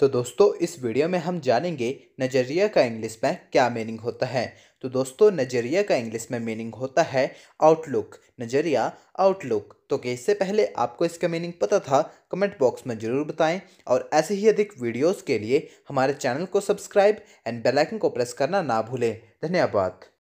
तो दोस्तों, इस वीडियो में हम जानेंगे नज़रिया का इंग्लिश में क्या मीनिंग होता है। तो दोस्तों, नज़रिया का इंग्लिश में मीनिंग होता है आउटलुक नज़रिया आउटलुक तो क्या इससे पहले आपको इसका मीनिंग पता था? कमेंट बॉक्स में ज़रूर बताएँ और ऐसे ही अधिक वीडियोस के लिए हमारे चैनल को सब्सक्राइब एंड बेल आइकन को प्रेस करना ना भूलें। धन्यवाद।